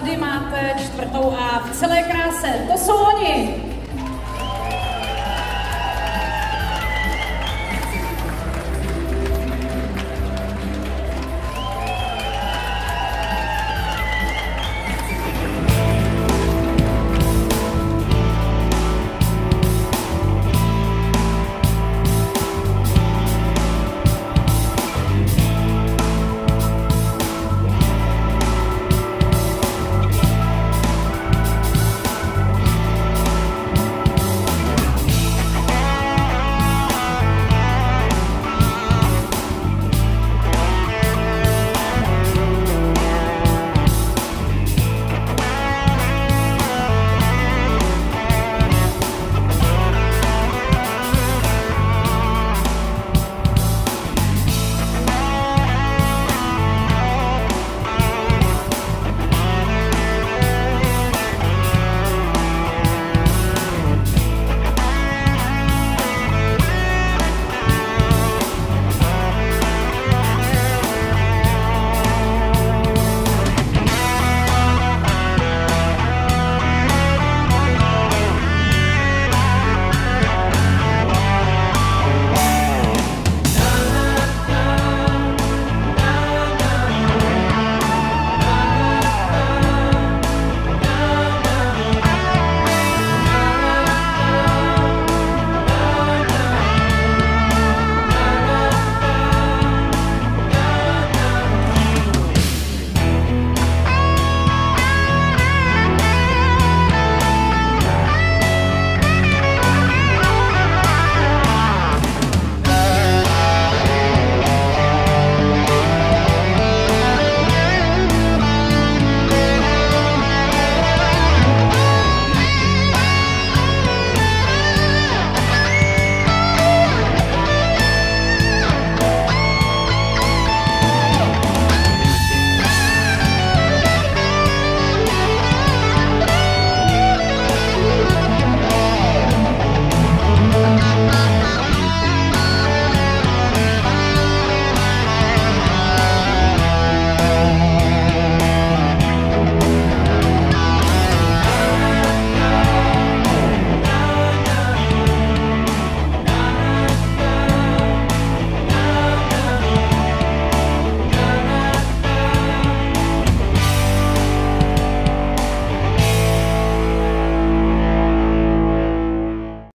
Tady máte čtvrtou A v celé kráse. To jsou oni.